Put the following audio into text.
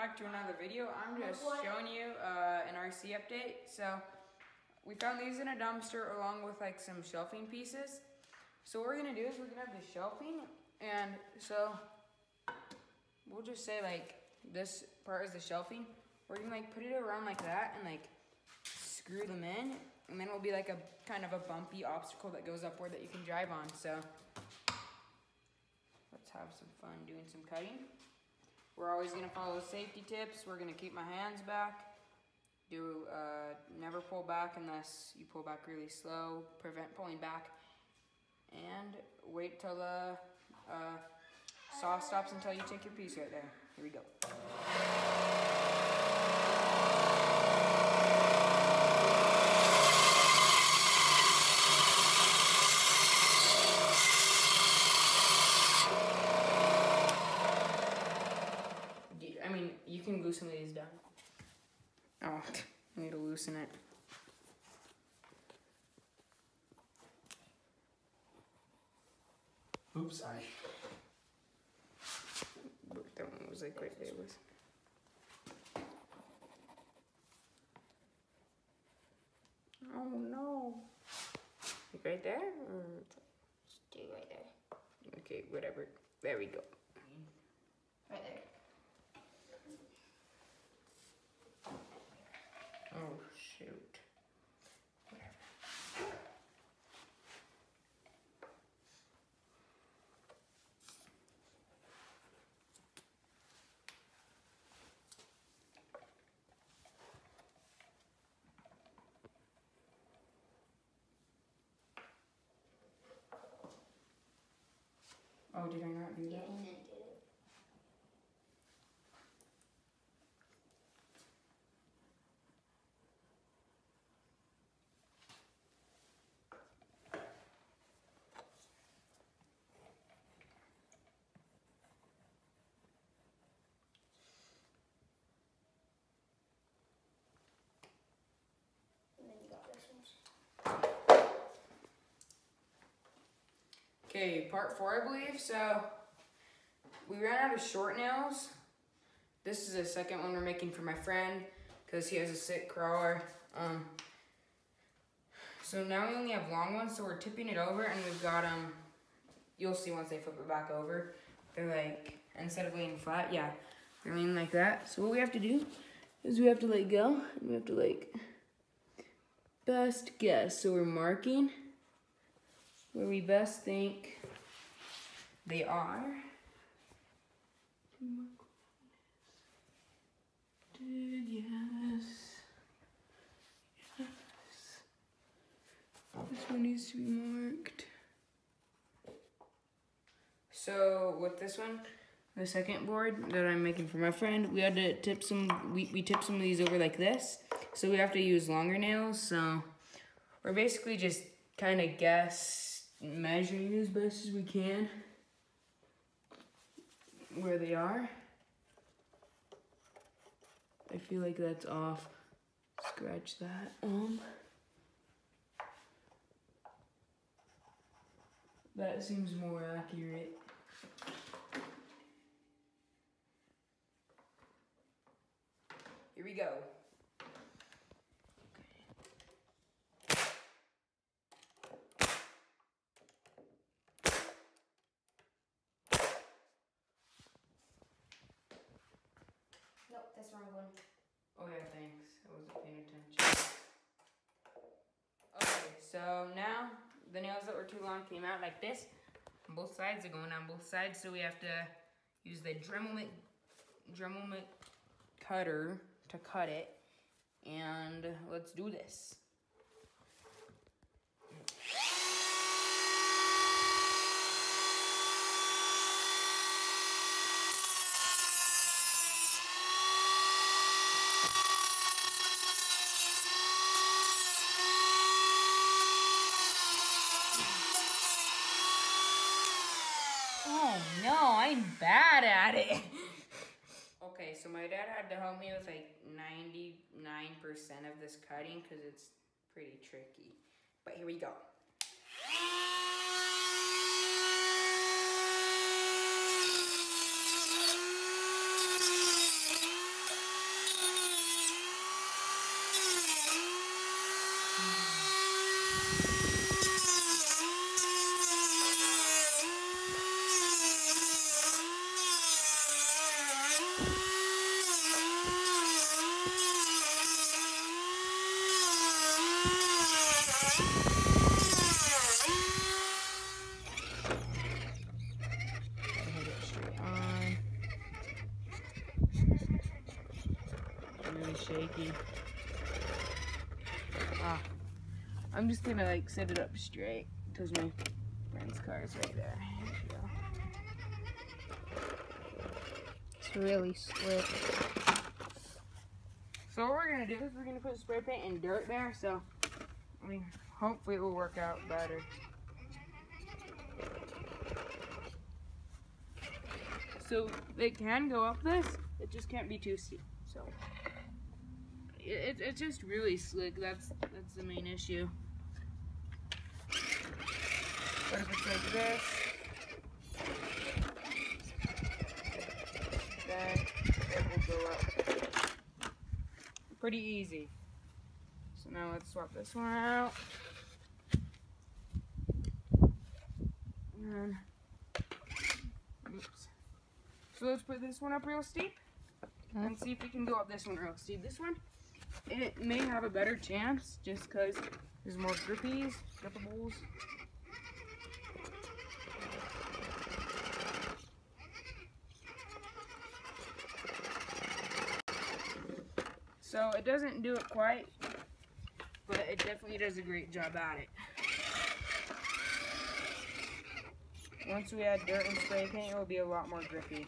back to another video. I'm just showing you uh, an RC update. So we found these in a dumpster along with like some shelving pieces. So what we're gonna do is we're gonna have the shelving and so we'll just say like this part is the shelving. We're gonna like put it around like that and like screw them in and then it'll be like a kind of a bumpy obstacle that goes upward that you can drive on. So let's have some fun doing some cutting. We're always gonna follow safety tips. We're gonna keep my hands back. Do uh, never pull back unless you pull back really slow. Prevent pulling back. And wait till the uh, saw stops until you take your piece right there. Here we go. I mean, you can glue some of these down. Oh, I need to loosen it. Oops, I. That one was like right there. Was. Oh no. Like right there? Or... Stay right there. Okay, whatever. There we go. Right there. Oh shoot. Whatever. Oh, did I not do that one? didn't do it. And then you got this one. Okay, part four, I believe. So we ran out of short nails. This is the second one we're making for my friend because he has a sick crawler. Um, so now we only have long ones, so we're tipping it over and we've got um. You'll see once they flip it back over. They're like instead of laying flat, yeah, they're laying like that. So what we have to do is we have to let go and we have to like best guess. So we're marking where we best think they are. Did yes. Yes. This one needs to be marked. So with this one, the second board that I'm making for my friend, we had to tip some, we, we tip some of these over like this. So we have to use longer nails. So we're basically just kind of guess, measuring as best as we can where they are. I feel like that's off. Scratch that. Um, that seems more accurate. Here we go. That's. Oh yeah, thanks. I wasn't paying attention. Okay, so now the nails that were too long came out like this. Both sides, they're going on both sides, so we have to use the Dremel Dremel cutter to cut it. And let's do this. Oh no, I'm bad at it. Okay, so my dad had to help me with like 99% of this cutting because it's pretty tricky. But here we go. shaky. Ah, I'm just gonna like set it up straight because my friend's car is right there. Really slick. So what we're gonna do is we're gonna put spray paint and dirt there. So I mean, hopefully it will work out better. So it can go up this. It just can't be too steep. So it, it, it's just really slick. That's that's the main issue. But if it's like this, then it will go up. Pretty easy. So now let's swap this one out. And, oops. So let's put this one up real steep and see if we can go up this one real steep. This one, it may have a better chance just because there's more grippies, grippables. So it doesn't do it quite, but it definitely does a great job at it. Once we add dirt and spray paint, it will be a lot more grippy.